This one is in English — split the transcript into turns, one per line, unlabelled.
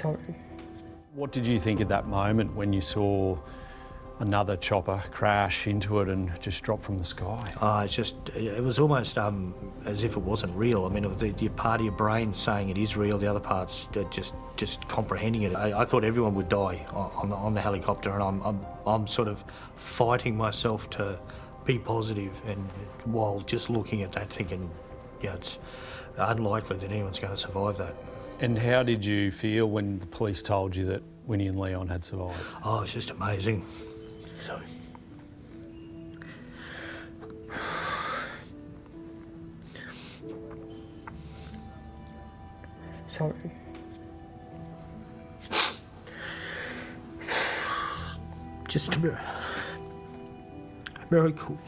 Sorry.
What did you think at that moment when you saw another chopper crash into it and just drop from the sky?
Oh, it's just, it was almost um, as if it wasn't real. I mean, it was the, the part of your brain saying it is real, the other part's uh, just just comprehending it. I, I thought everyone would die on, on, the, on the helicopter, and I'm, I'm, I'm sort of fighting myself to be positive, and while just looking at that, thinking, yeah, it's unlikely that anyone's going to survive that.
And how did you feel when the police told you that Winnie and Leon had survived?
Oh, it's just amazing. So,
sorry.
Just a, miracle. a miracle.